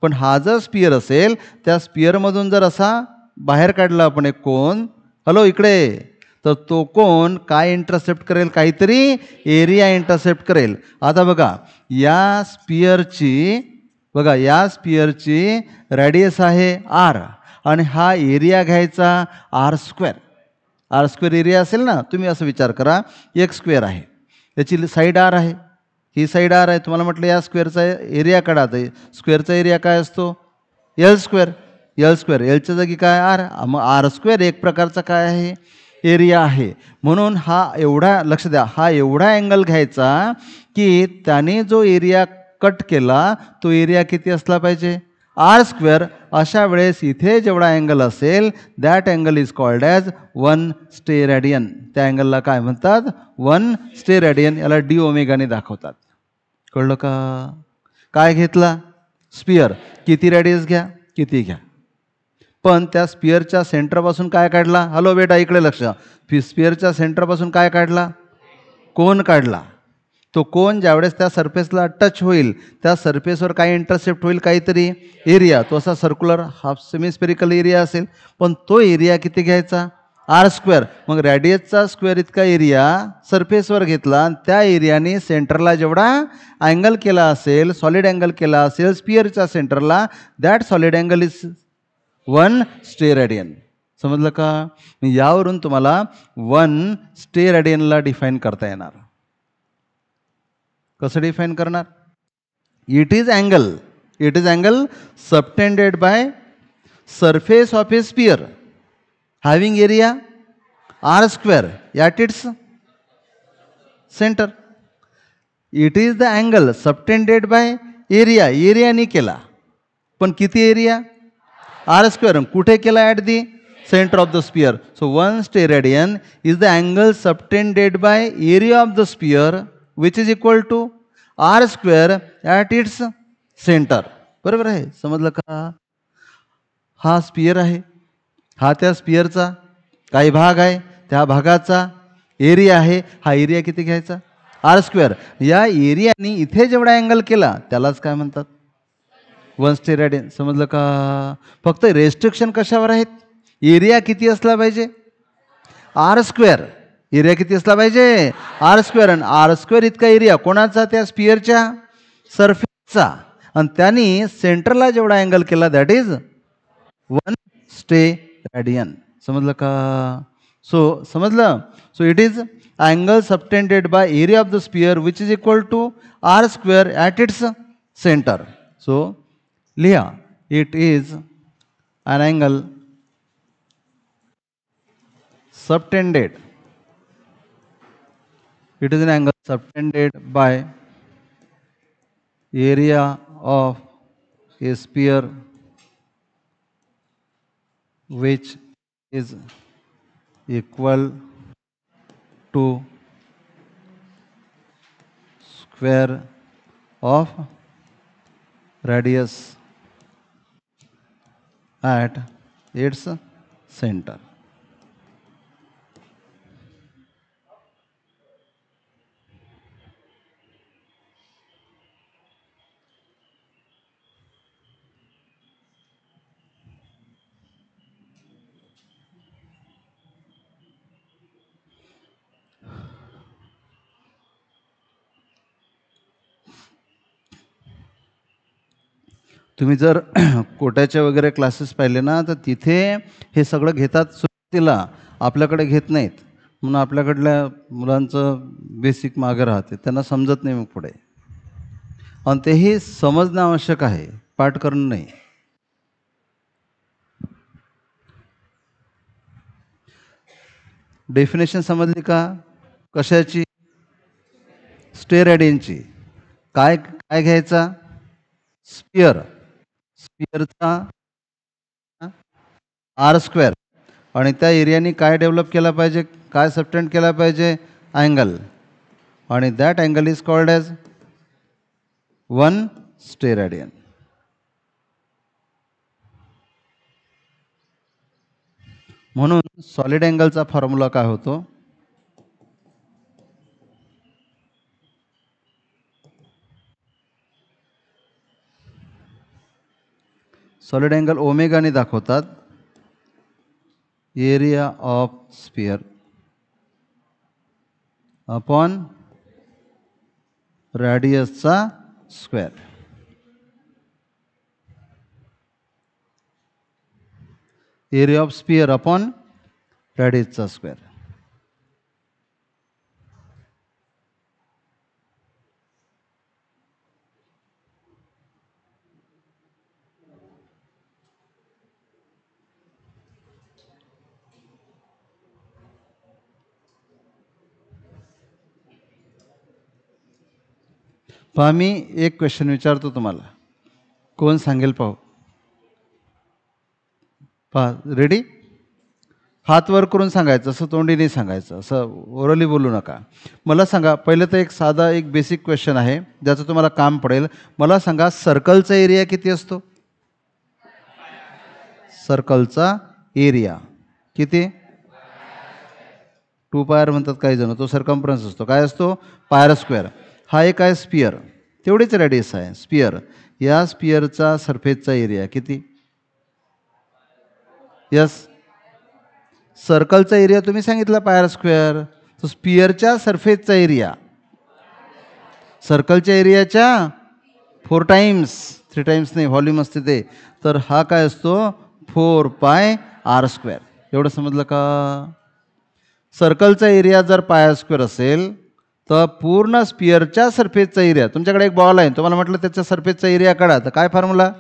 पण हा जर स्पियर असेल त्या स्पियरमधून जर असा बाहेर काढला आपण एक कोण हॅलो इकडे. तर तो कोण काय इंटरसेप्ट करेल? काहीतरी एरिया इंटरसेप्ट करेल. आता बघा या स्पियरची बघा या स्पियरची रॅडियस आहे आर आणि हा एरिया घ्यायचा R square R square area असेल ना तुम्ही असं विचार करा एक स्क्वेअर आहे. त्याची साईड आर आहे. ही साईड आर आहे. तुम्हाला म्हटलं या स्क्वेअरचा एरिया काढा तर स्क्वेअरचा एरिया काय असतो? एल स्क्वेअर एल स्क्वेअर एलच्या जागी काय आर मग आर स्क्वेअर एक प्रकारचा काय आहे? एरिया आहे. म्हणून हा एवढा लक्ष द्या. हा एवढा अँगल घ्यायचा की त्याने जो एरिया कट केला तो एरिया किती असला पाहिजे? आर स्क्वेअर अशा वेळेस इथे जेवढा अँगल असेल that angle is called as one steradian त्या अँगलला काय म्हणतात? वन स्टे रॅडियन याला डी ओमेगाने दाखवतात. कळलं का? काय घेतला? स्पियर किती रॅडियस घ्या? किती घ्या? पण त्या स्पियरच्या सेंटरपासून काय काढला? हॅलो बेटा इकडे लक्ष. स्पियरच्या सेंटरपासून काय काढला? कोण काढला? तो कोण ज्यावेळेस त्या सरफेसला टच होईल त्या सरफेसवर काय इंटरसेप्ट होईल काहीतरी एरिया तो असा सर्क्युलर हाफ सेमिस्पेरिकल एरिया असेल. पण तो एरिया किती घ्यायचा? आर स्क्वेअर मग रॅडियसचा स्क्वेअर इतका एरिया सरफेसवर घेतला आणि त्या एरियाने सेंटरला जेवढा अँगल केला असेल सॉलिड अँगल केला असेल स्पियरच्या सेंटरला that solid angle is one steradian समजलं का? यावरून तुम्हाला वन स्टे रॅडियनला डिफाईन करता येणार. कसं डिफाईन करणार? It is angle it is angle subtended by surface of a sphere having area R square at its center it is the angle subtended by area एरियाने केला. पण किती एरिया आर स्क्वेअर कुठे केला at the center of the sphere so one steradian is the angle subtended by area of the sphere which is equal to R square at its center बरोबर आहे? समजलं का? हा स्पियर आहे. हा त्या स्पियरचा काही भाग आहे. त्या भागाचा एरिया आहे. हा एरिया किती घ्यायचा? आर स्क्वेअर या एरियाने इथे जेवढा अँगल केला त्यालाच काय म्हणतात? वन स्टेरॅडियन समजलं का? फक्त रेस्ट्रिक्शन कशावर आहेत? एरिया किती असला पाहिजे? आर स्क्वेअर एरिया किती असला पाहिजे? आर स्क्वेअर आणि आर स्क्वेअर इतका एरिया. कोणाचा? त्या स्पियरच्या सरफेसचा आणि त्यांनी सेंटरला जेवढा अँगल केला that is one steradian समजलं का? सो समजलं? So it is angle subtended by area of the sphere which is equal to R square at its center so लिहा. It is an angle subtended. It is an angle subtended by area of a sphere which is equal to square of radius at its center. तुम्ही जर कोट्याचे वगैरे क्लासेस पाहिले ना तर तिथे हे सगळं घेतात सुरुवातीला. आपल्याकडे घेत नाहीत. म्हणून आपल्याकडल्या मुलांचं बेसिक मागं राहते. त्यांना समजत नाही मग पुढे. आणि तेही समजणं आवश्यक आहे. पाठ करणं नाही. डेफिनेशन समजली का? कशाची? स्टेरॅडियनची काय काय घ्यायचा? स्पियर स्पियरचा आर स्क्वेअर. आणि त्या एरियाने काय डेव्हलप केला पाहिजे? काय सबटेंड केला पाहिजे? अँगल. आणि that angle is called as one steradian म्हणून सॉलिड अँगलचा फॉर्म्युला काय होतो? सॉलिड अँगल ओमेगाने दाखवतात area of sphere upon रॅडियसचा square area of sphere upon रॅडियसचा square पहा मी एक क्वेश्चन विचारतो तुम्हाला. कोण सांगेल पाहू? पहा रेडी हात वर करून सांगायचं असं तोंडी नाही सांगायचं असं ओरली बोलू नका. मला सांगा पहिलं तर एक साधा एक बेसिक क्वेश्चन आहे ज्याचं तुम्हाला काम पडेल. मला सांगा सर्कलचा एरिया किती असतो? सर्कलचा एरिया किती? टू पायर म्हणतात काही जण. तो सरकम्फरन्स असतो. काय असतो? पायर स्क्वेअर हा एक आहे स्पियर. तेवढीच रॅडियस आहे. स्पियर. या स्पियरचा सरफेसचा एरिया किती? यस सर्कलचा एरिया तुम्ही सांगितला पायर स्क्वेअर तो स्पियरच्या सरफेसचा एरिया सर्कलच्या एरियाच्या फोर टाईम्स थ्री टाईम्स नाही व्हॉल्यूम असते ते. तर हा काय असतो? फोर पाय आर स्क्वेअर एवढं समजलं का? सर्कलचा एरिया जर पाय स्क्वेअर असेल तर पूर्ण स्पियरच्या सरफेसचा एरिया तुमच्याकडे एक बॉल आहे तुम्हाला म्हटलं त्याच्या सरफेसचा एरिया काढा तर काय फॉर्म्युला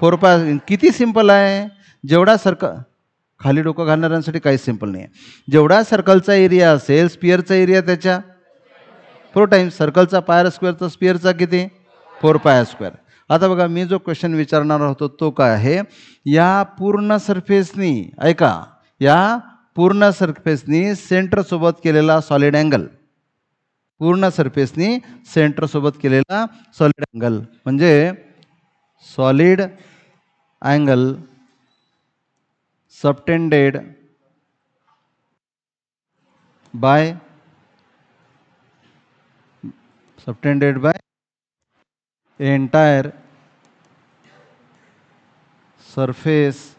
फोर पाय किती सिंपल आहे? जेवढा सर्क खाली डोकं घालणाऱ्यांसाठी काहीच सिंपल नाही आहे जेवढा सर्कलचा एरिया असेल स्पियरचा एरिया त्याच्या? फोर टाईम्स सर्कलचा पायर स्क्वेअरचा स्पियरचा किती? फोर पायर स्क्वेअर आता बघा मी जो क्वेश्चन विचारणार होतो तो काय आहे? या पूर्ण सरफेसनी ऐका या पूर्ण सरफेसनी सेंटरसोबत केलेला सॉलिड अँगल पूर्ण सरफेसनी सेंटरसोबत केलेला सॉलिड अँगल म्हणजे solid angle subtended by subtended by entire surface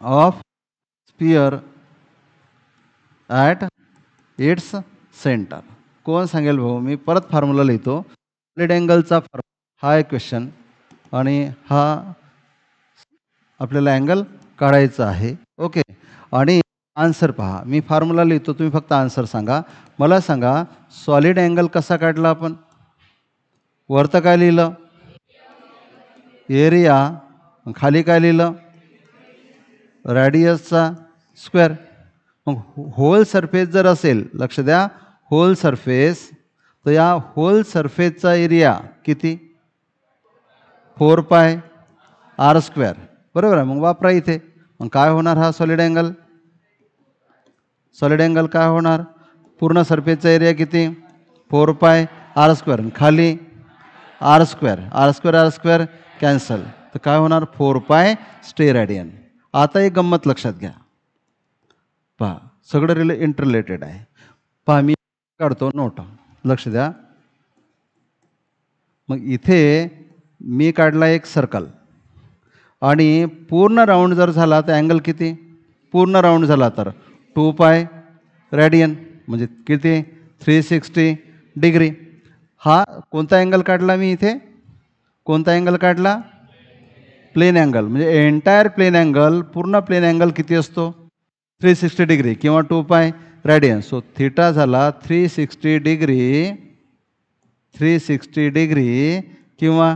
of sphere at its center कोण सांगेल भाऊ? मी परत फॉर्म्युला लिहितो. सॉलिड अँगलचा फॉर्म हा एक क्वेश्चन आणि हा आपल्याला अँगल काढायचा आहे. ओके आणि आन्सर पहा. मी फॉर्म्युला लिहितो. तुम्ही फक्त आन्सर सांगा. मला सांगा सॉलिड अँगल कसा काढला आपण? वरतं काय लिहिलं? एरिया खाली काय लिहिलं? रॅडियसचा स्क्वेअर मग होल सरफेस जर असेल लक्ष द्या. होल सरफेस तर या होल सरफेसचा एरिया किती? फोर पाय आर स्क्वेअर बरोबर आहे. मग वापरा इथे. मग काय होणार हा सॉलिड अँगल सॉलिड अँगल काय होणार? पूर्ण सरफेसचा एरिया किती? फोर पाय आर स्क्वेअर खाली R square R square R square cancel तर काय होणार? फोर पाय स्टे रॅडियन आता एक गंमत लक्षात घ्या. पहा सगळं रिले इंटरलेटेड आहे. पहा मी काढतो नोट. लक्ष द्या. मग इथे मी काढला एक सर्कल आणि पूर्ण राऊंड जर झाला तर अँगल किती? पूर्ण राऊंड झाला तर टू पाय रॅडियन म्हणजे किती? थ्री सिक्स्टी डिग्री हा कोणता अँगल काढला मी इथे? कोणता अँगल काढला? प्लेन अँगल म्हणजे एंटायर प्लेन अँगल पूर्ण प्लेन अँगल किती असतो? थ्री सिक्स्टी डिग्री किंवा two pi radian so theta झाला three sixty degree three sixty degree किंवा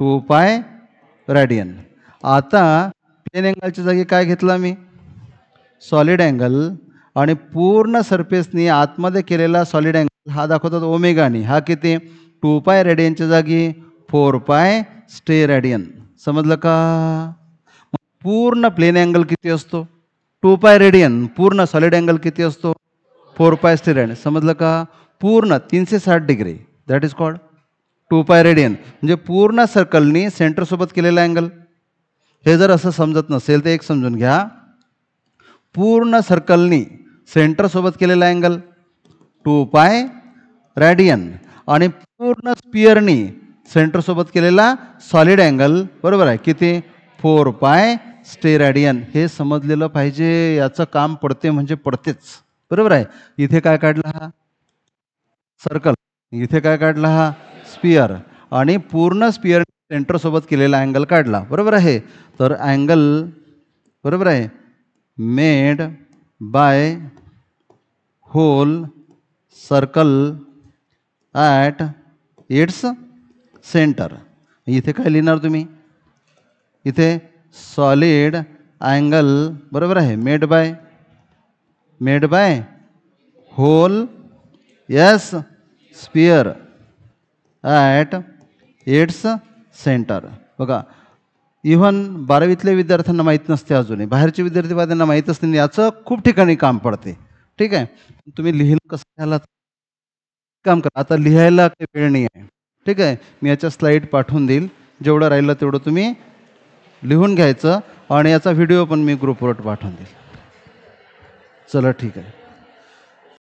टू पाय रॅडियन आता प्लेन अँगलच्या जागी काय घेतला मी सॉलिड अँगल आणि पूर्ण सरफेसनी आतमध्ये केलेला सॉलिड अँगल हा दाखवतात ओमेगानी हा किती? टू पाय रेडियनच्या जागी फोर पाय स्टे रॅडियन समजलं का? पूर्ण प्लेन अँगल किती असतो? टू पाय रेडियन पूर्ण सॉलिड अँगल किती असतो? फोर पाय स्टे समजलं का? पूर्ण तीनशे साठ degree. That is called two pi radian. म्हणजे पूर्ण सर्कलनी सेंटरसोबत केलेला अँगल हे जर असं समजत नसेल तर एक समजून घ्या. पूर्ण सर्कलनी सेंटरसोबत केलेला अँगल टू पाय रॅडियन. आणि पूर्ण स्पियरनी सेंटरसोबत केलेला सॉलिड अँगल बरोबर आहे. किती? फोर पाय स्टे रॅडियन हे समजलेलं पाहिजे याचं काम पडते म्हणजे पडतेच. बरोबर आहे? इथे काय काढला हा? सर्कल इथे काय काढला हा? स्पियर आणि पूर्ण स्पियर सेंटरसोबत केलेला अँगल काढला. बरोबर आहे? तर अँगल बरोबर आहे? Made by whole circle at its center इथे काय लिहिणार तुम्ही? इथे सॉलिड अँगल बरोबर आहे? Made by made by whole yes sphere at its center बघा इव्हन बारावीतल्या विद्यार्थ्यांना माहीत नसते अजूनही. बाहेरचे विद्यार्थी त्यांना माहीत असते याचं खूप ठिकाणी काम पडते. ठीक आहे? तुम्ही लिहिलं कसं घ्यायला काम करा. आता लिहायला काही वेळ नाही आहे ठीक आहे? मी याच्या स्लाईड पाठवून देईल. जेवढं राहिलं तेवढं तुम्ही लिहून घ्यायचं आणि याचा व्हिडिओ पण मी ग्रुपवर पाठवून देईल. चला ठीक आहे.